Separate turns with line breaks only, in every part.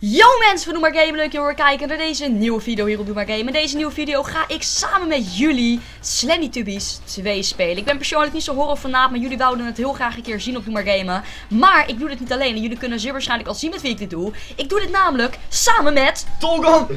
Yo mensen van Doe Maar Game, leuk je weer kijken naar deze nieuwe video hier op Doe Maar Game. In deze nieuwe video ga ik samen met jullie Slendytubbies 2 spelen. Ik ben persoonlijk niet zo horrorfanaat, maar jullie wouden het heel graag een keer zien op Doe Maar Gamen. Maar ik doe dit niet alleen en jullie kunnen zeer waarschijnlijk al zien met wie ik dit doe. Ik doe dit namelijk samen met...
Tolgan!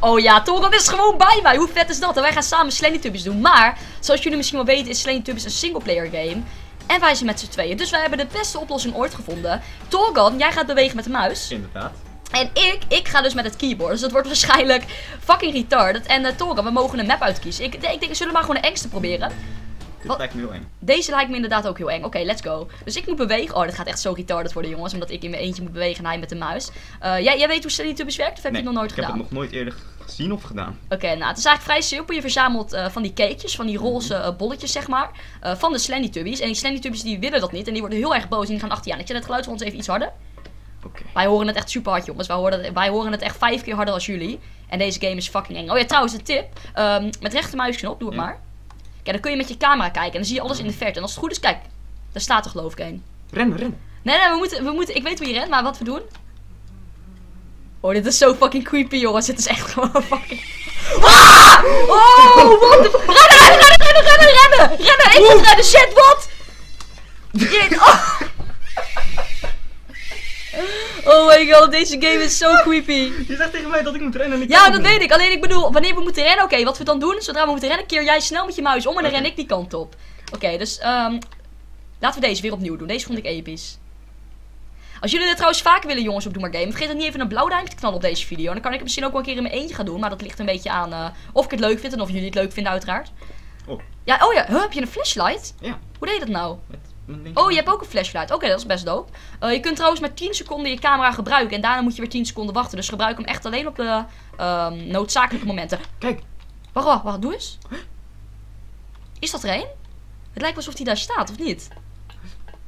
Oh ja, Tolgan is gewoon bij mij. Hoe vet is dat? En wij gaan samen Slendytubbies doen. Maar, zoals jullie misschien wel weten, is Slendytubbies een singleplayer game. En wij zijn met z'n tweeën. Dus wij hebben de beste oplossing ooit gevonden. Tolgan, jij gaat bewegen met de muis.
Inderdaad.
En ik, ik ga dus met het keyboard. Dus dat wordt waarschijnlijk fucking retarded. En uh, Tora, we mogen een map uitkiezen. Ik, ik denk, zullen we maar gewoon de engste proberen?
Dit
Wat?
lijkt me heel eng.
Deze lijkt me inderdaad ook heel eng. Oké, let's go. Dus ik moet bewegen. Oh, dit gaat echt zo retarded worden, jongens. Omdat ik in mijn eentje moet bewegen en hij met de muis. Eh, jij, jij weet hoe Slendytubbies werkt? Of heb je het nog nooit
ik heb
gedaan?
het nog nooit eerder gezien of gedaan.
Oké, nou, het is eigenlijk vrij simpel. Je verzamelt eh, van die cakejes, van die roze bolletjes, zeg maar. van de Slendytubbies. En die Slendytubbies die willen dat niet. En die worden heel erg boos en die gaan achter je aan. Ik zet het geluid voor ons even iets harder. Wij horen het echt super hard, jongens. Wij horen, het, wij horen het echt vijf keer harder als jullie. En deze game is fucking eng. Oh ja, trouwens, een tip. Ehm, met rechtermuisknop, doe het
Ja.
maar. Kijk, dan kun je met je camera kijken. En dan zie je alles in de verte. En als het goed is, kijk. Daar staat er geloof ik een.
Rennen, rennen.
Nee, nee, we moeten, we moeten... Ik weet hoe je rent, maar wat we doen... Oh, dit is zo fucking creepy, jongens. Dit is echt gewoon fucking... Ah! Oh, wat de... Rennen, rennen, rennen, rennen, rennen! Rennen, ik moet rennen. Shit, wat? Oh. Oh my god, deze game is zo creepy.
Je zegt tegen mij dat ik moet rennen en ik
Ja, dat
niet.
weet ik. Alleen ik bedoel, wanneer we moeten rennen, oké, wat we dan doen, zodra we moeten rennen, keer jij snel met je muis om en dan ren ik die kant op. Oké, dus ehm laten we deze weer opnieuw doen. Deze vond ik episch. Als jullie dit trouwens vaker willen, jongens, op Doe Maar Game, vergeet dan niet even een blauw duimpje te knallen op deze video. En dan kan ik het misschien ook wel een keer in mijn eentje gaan doen, maar dat ligt een beetje aan eh, of ik het leuk vind en of jullie het leuk vinden, uiteraard.
Oh.
Ja, oh ja, huh, heb je een flashlight?
Ja.
Hoe deed je dat nou?
Met.
Oh, je hebt ook een flashlight. Oké, dat is best dope. Eh, je kunt trouwens maar 10 seconden je camera gebruiken. En daarna moet je weer 10 seconden wachten. Dus gebruik hem echt alleen op de ehm, noodzakelijke momenten.
Kijk.
Wacht, wacht, wacht, doe eens. Is dat er een? Het lijkt alsof hij daar staat, of niet?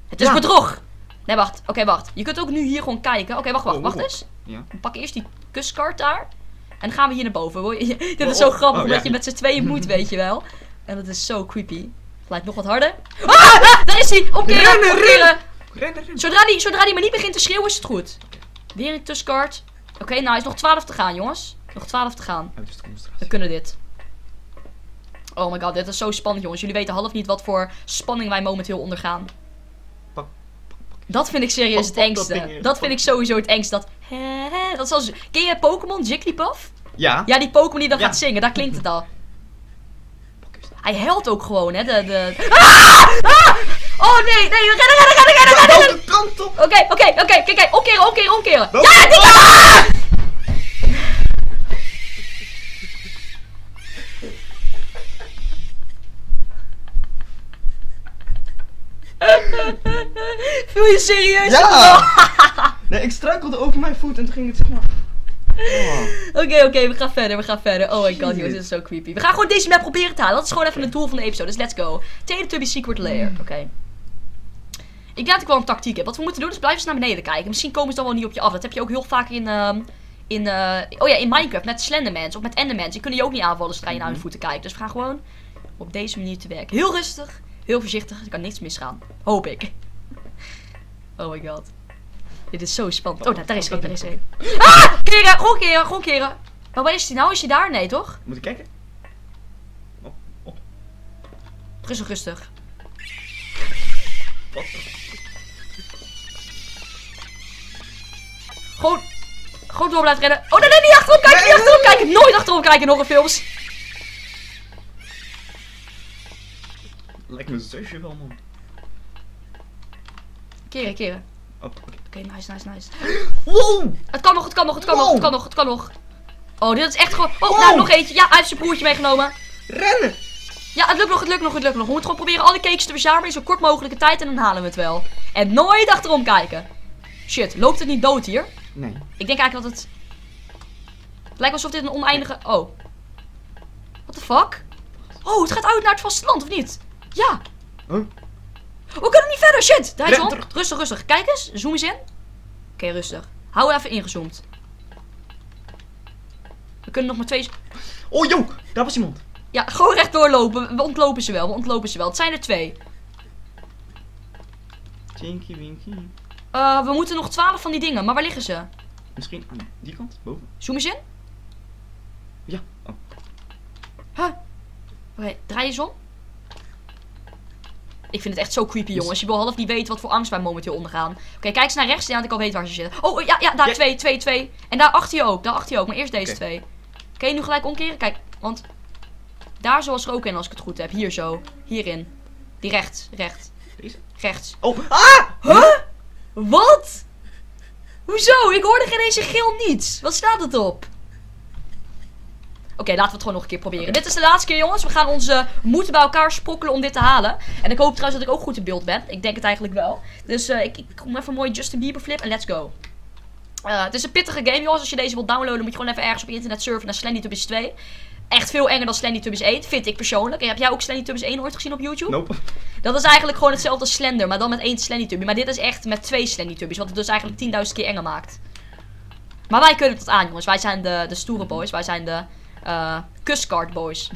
Het is
Ja.
bedrog! Nee, wacht. Oké, wacht. Je kunt ook nu hier gewoon kijken. Oké, wacht, wacht,
Oh,
wacht
oh.
eens.
Ja.
We pakken eerst die kuskaart daar. En dan gaan we hier naar boven. Dit is
Oh,
zo
oh,
grappig,
oh,
omdat je met z'n tweeën moet, weet je wel. En dat is zo creepy. Gelijk nog wat harder. Ah, daar is hij! Opkeren,
Rennen,
opkeren.
Rennen, rennen.
Zodra die, zodra die maar niet begint te schreeuwen, is het goed. Weer een tuskart. Oké, nou, is nog 12 te gaan, jongens. Nog 12 te gaan.
De
We kunnen dit. Oh my god, dit is zo spannend, jongens. Jullie weten half niet wat voor spanning wij momenteel ondergaan. Dat vind ik serieus het engste. Dat vind ik sowieso het engste. Dat, dat is als, ken je Pokémon Jigglypuff?
Ja.
Ja, die Pokémon die dan
Ja.
gaat zingen, daar klinkt het al. Hij helpt ook gewoon, hè. De, de... Ah! Ah! Oh nee, nee, rennen, rennen, rennen, rennen, rennen,
kant op?
Oké, oké, oké, kijk, kijk, omkeren, omkeren, omkeren.
Welke-
Ja, die ah! Voel je serieus?
Ja! Nee, ik struikelde over mijn voet en toen ging het zeg maar...
Oké, oké, we gaan verder, we gaan verder. Oh my god, jongens, dit is zo creepy. We gaan gewoon deze map proberen te halen. Dat is gewoon even het doel van de episode, dus let's go. Teletubby Secret Lair, oké. Ik denk dat ik wel een tactiek heb. Wat we moeten doen is blijven eens naar beneden kijken. Misschien komen ze dan wel niet op je af. Dat heb je ook heel vaak in, ehm, in, eh, oh ja, in Minecraft met Slendermans of met Endermans. Die kunnen je ook niet aanvallen zodra je naar hun voeten kijkt. Dus we gaan gewoon op deze manier te werken. Heel rustig, heel voorzichtig. Er kan niks misgaan. Hoop ik. Oh my god. Dit is zo spannend. Oh, daar, daar is er een, daar is een. Ah! Keren, gewoon keren, gewoon keren. Maar waar is die nou? Is hij daar? Nee, toch?
Moet ik kijken? Oh, oh.
Rustig, rustig.
Wat?
Gewoon, gewoon door blijven rennen. Oh nee, nee, niet achterom kijken, niet achterom kijken. Nooit achterom kijken in horrorfilms.
Lijkt mijn zusje wel, man.
Keren, keren.
Oh, oké.
Nice, nice, nice.
Wow!
Het kan nog, het kan nog, het kan nog, het kan nog, het kan nog. Oh, dit is echt gewoon... Oh,
Wow.
nou, nog eentje. Ja, hij heeft zijn broertje meegenomen.
Rennen!
Ja, het lukt nog, het lukt nog, het lukt nog. We moeten gewoon proberen alle cakes te verzamelen in zo kort mogelijke tijd en dan halen we het wel. En nooit achterom kijken. Shit, loopt het niet dood hier?
Nee.
Ik denk eigenlijk dat het... Het lijkt alsof dit een oneindige... Oh. What the fuck? Oh, het gaat uit naar het vasteland, of niet? Ja.
Huh?
We kunnen niet verder, shit! Om.
terug.
Rustig, rustig. Kijk eens, zoom eens in. Oké, rustig. Hou even ingezoomd. We kunnen nog maar twee...
Oh, joh! Daar was iemand.
Ja, gewoon recht doorlopen. We ontlopen ze wel, we ontlopen ze wel. Het zijn er twee.
Tinky Winky.
Eh, we moeten nog twaalf van die dingen, maar waar liggen ze?
Misschien aan die kant, boven?
Zoom eens in.
Ja. Oh.
Huh? Oké, draai eens om. Ik vind het echt zo creepy, jongens. Je wil half niet weten wat voor angst wij momenteel ondergaan. Oké, kijk eens naar rechts, ja, dat ik al weet waar ze zitten. Oh, ja, ja, daar
Ja.
twee, twee, twee. En daar achter je ook, daar achter je ook. Maar eerst deze
Oké.
twee. Kun je nu gelijk omkeren? Kijk, want daar zoals er ook in, als ik het goed heb. Hier zo, hierin. Die rechts, rechts,
Deze?
rechts.
Oh, ah!
Huh? Wat? Hoezo? Ik hoorde geen eens een geel niets. Wat staat het op? Oké, laten we het gewoon nog een keer proberen. Dit is de laatste keer, jongens. We gaan onze moed bij elkaar sprokkelen om dit te halen. En ik hoop trouwens dat ik ook goed in beeld ben. Ik denk het eigenlijk wel. Dus eh, ik, ik kom even een mooi Justin Bieber flip en let's go. Eh, het is een pittige game, jongens. Als je deze wilt downloaden, moet je gewoon even ergens op internet surfen naar Slendytubbies 2. Echt veel enger dan Slendytubbies 1, vind ik persoonlijk. En heb jij ook Slendytubbies 1 ooit gezien op YouTube?
Nope.
Dat is eigenlijk gewoon hetzelfde als Slender, maar dan met één Slendytubby. Maar dit is echt met twee Slendytubbies, wat het dus eigenlijk 10.000 keer enger maakt. Maar wij kunnen het aan, jongens. Wij zijn de, de stoere boys. Wij zijn de eh kuskart boys.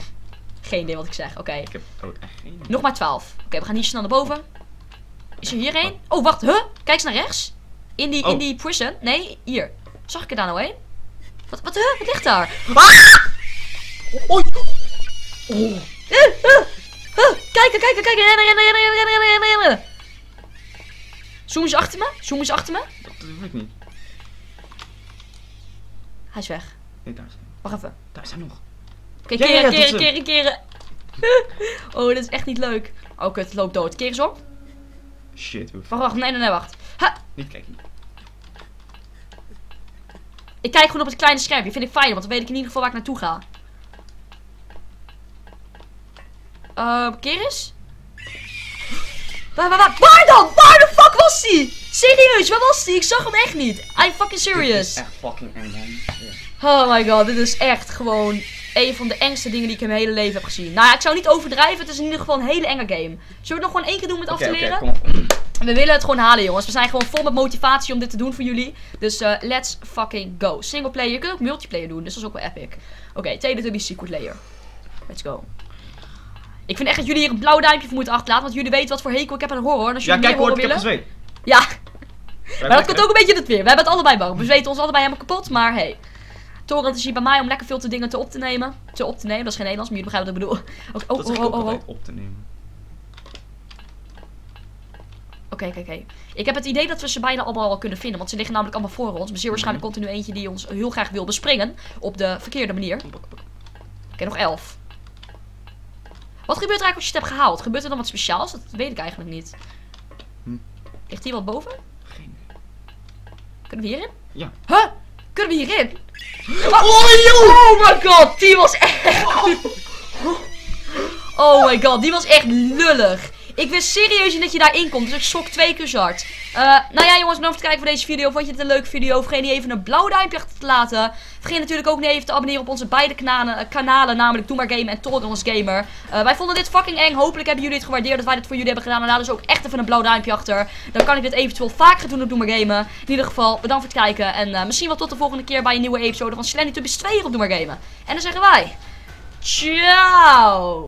Geen idee wat ik zeg. Oké.
Ik heb ook echt geen idee.
Nog maar 12. Oké, we gaan hier snel naar boven. Is er hier één? Oh, wacht. Huh? Kijk eens naar rechts. In die, in
Oh.
die prison. Nee, hier. Zag ik er daar nou heen? Wat, wat, huh? Wat ligt daar?
Oh,
Huh, huh, huh. Kijken, kijken, kijken. Rennen, rennen, rennen, rennen, rennen, rennen. Zoom eens achter me. Zoom eens achter me.
dat hoef ik niet.
Hij is weg.
Nee, daar zijn.
Wacht even.
Daar zijn nog.
Oké,
ja,
keren,
dat
keren, keren, keren. Oh, dit is echt niet leuk. Oh, kut, het loopt dood. Keer eens op.
Shit, hoef.
Wacht, wacht. Nee, nee, nee, wacht. Ha!
Niet kijken.
Ik kijk gewoon op het kleine schermpje. Vind ik fijn, want dan weet ik in ieder geval waar ik naartoe ga. Eh, keer eens. Waar, waar, waar, waar dan? Waar de fuck was die? Serieus, waar was die? Ik zag hem echt niet. I'm fucking serious.
is echt fucking eng, man. Ja.
Oh my god, dit is echt gewoon een van de engste dingen die ik in mijn hele leven heb gezien. Nou ja, ik zou niet overdrijven. Het is in ieder geval een hele enge game. Zullen we het nog gewoon één keer doen met af
Oké,
te leren?
kom op.
We willen het gewoon halen, jongens. We zijn gewoon vol met motivatie om dit te doen voor jullie. Dus eh, let's fucking go. Single player. Je kunt ook multiplayer doen, dus dat is ook wel epic. Oké, Teletubbies Secret Layer. Let's go. Ik vind echt dat jullie hier een blauw duimpje voor moeten achterlaten. Want jullie weten wat voor hekel ik heb aan horror. En als
Ja,
jullie
kijk
meer
hoor, ik heb gezweet.
Ja, maar dat komt ook een beetje in het weer. We hebben het allebei bang. We zweten ons allebei helemaal kapot. Maar hey. Torrent is hier bij mij om lekker veel te dingen te op te nemen. Te op te nemen, dat is geen Nederlands, maar jullie begrijpen wat ik bedoel. Oh, oh, oh, oh, oh.
op te nemen.
Oké, oké, oké. Ik heb het idee dat we ze bijna allemaal al kunnen vinden. Want ze liggen namelijk allemaal voor ons. Maar zeer waarschijnlijk komt er nu eentje die ons heel graag wil bespringen. Op de verkeerde manier. Oké, nog elf. Wat gebeurt er eigenlijk als je het hebt gehaald? Gebeurt er dan wat speciaals? Dat weet ik eigenlijk niet.
Hm.
Ligt hier wat boven? Kunnen we hierin?
Ja.
Huh? Kunnen we hierin?
Oh, joh!
Oh my god, die was echt... Oh my god, die was echt lullig. Ik wist serieus niet dat je daarin komt, dus ik schrok twee keer hard. Eh, nou ja jongens, bedankt voor het kijken voor deze video. Vond je het een leuke video? Vergeet niet even een blauw duimpje achter te laten. Vergeet natuurlijk ook niet even te abonneren op onze beide kanalen, eh, kanalen namelijk Doe Maar Game en Torrens Gamer. Eh, wij vonden dit fucking eng. Hopelijk hebben jullie het gewaardeerd dat wij dit voor jullie hebben gedaan. En laat dus ook echt even een blauw duimpje achter. Dan kan ik dit eventueel vaker doen op Doe Maar Gamen. In ieder geval, bedankt voor het kijken. En misschien wel tot de volgende keer bij een nieuwe episode van Slendy Tubbies 2 hier op Doe Maar Gamen. En dan zeggen wij... Ciao!